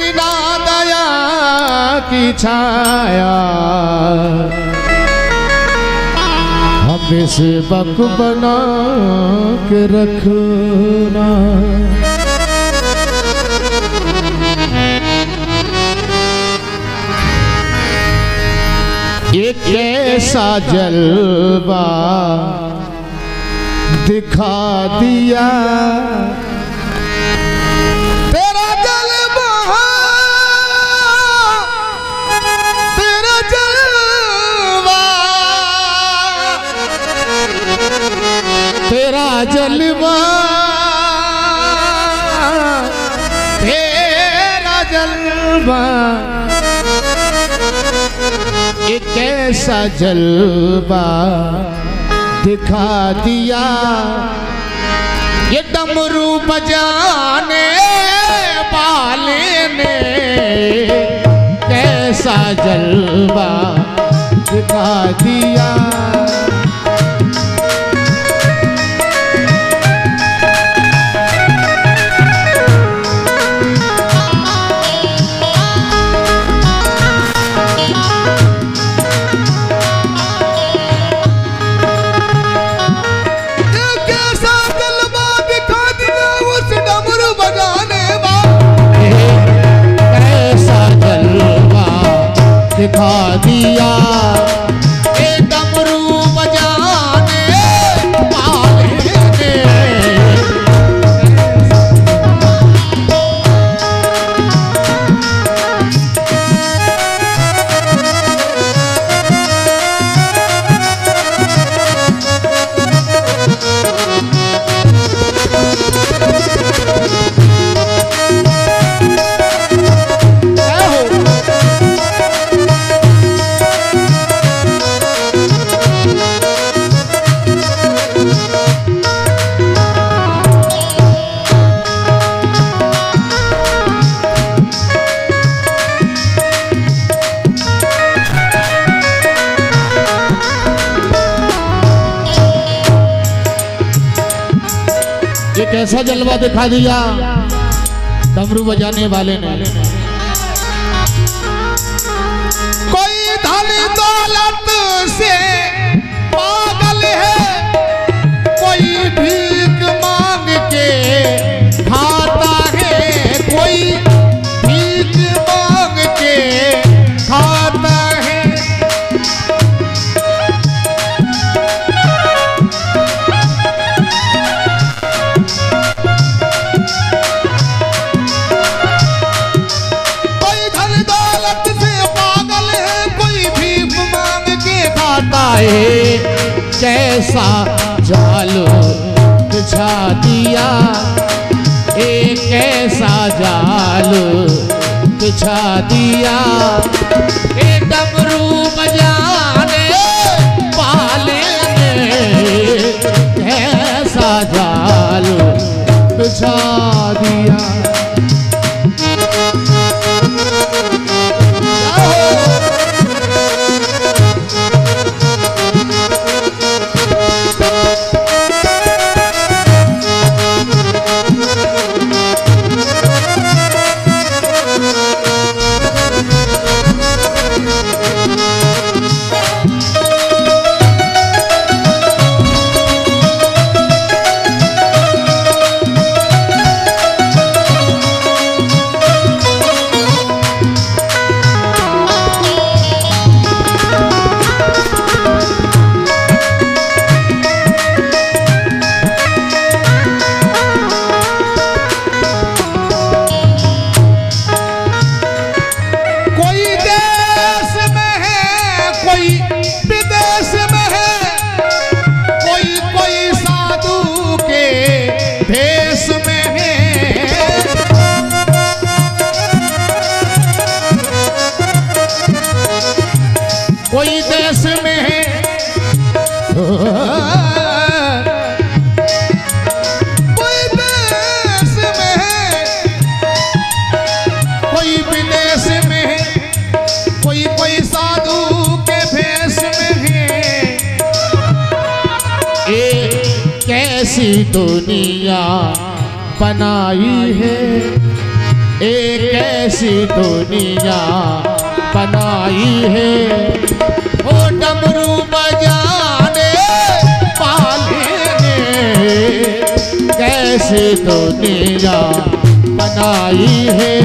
ना दया की छाया। हमें से बक बना के रखना। एक ऐसा जलवा दिखा दिया जलवा। जलवा एक ऐसा जलवा। दिखा दिया। ये डमरू बजाने वाले ने कैसा जलवा। दिखा दिया। दिया। कैसा जलवा दिखा दिया? डमरू बजाने वाले ने। खाता जैसा जालो बिछा दिया। एक ऐसा जालो बिछा दिया। डमरू बजाने पाले ऐसा जालो कैसी दुनिया बनाई है। एक ऐसी दुनिया बनाई है। ओ डमरू बजाने वाले ने कैसी दुनिया बनाई है।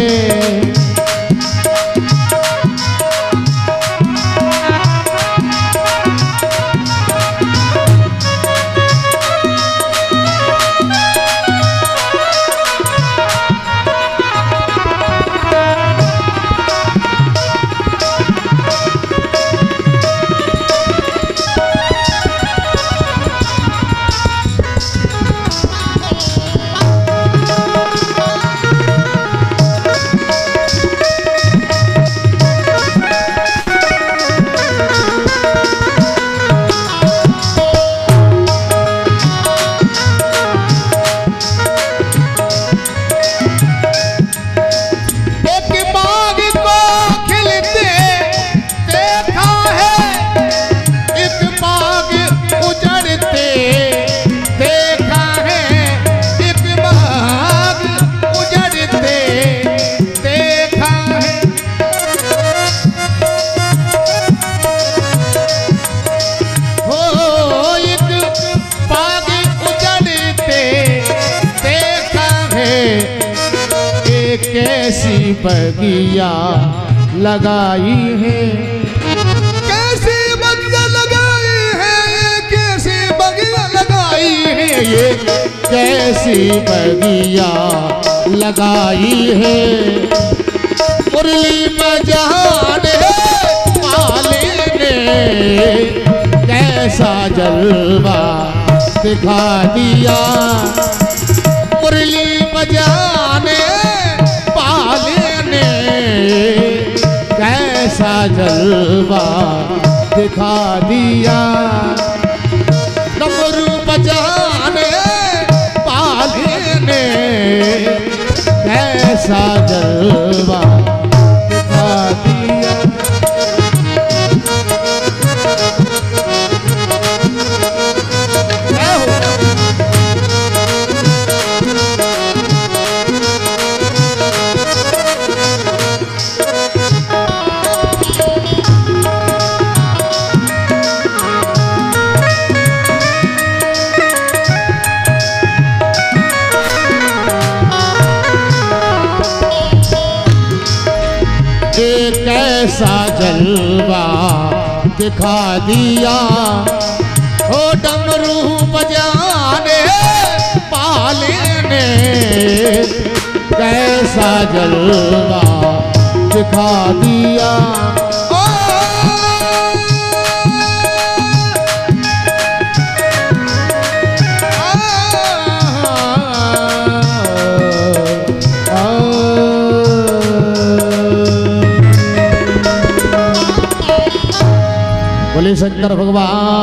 कैसी बगिया लगाई है। कैसी बगिया लगाई है, ये कैसी बगिया लगाई है, ये कैसी बगिया लगाई है। मुरली बजाने वाले ने कैसा जलवा दिखा दिया। मुरली बजाने कैसा जलवा दिखा दिया। ऐसा जलवा दिखा दिया। हो डमरू बजाने पाले ने कैसा जलवा दिखा दिया। ओ बोले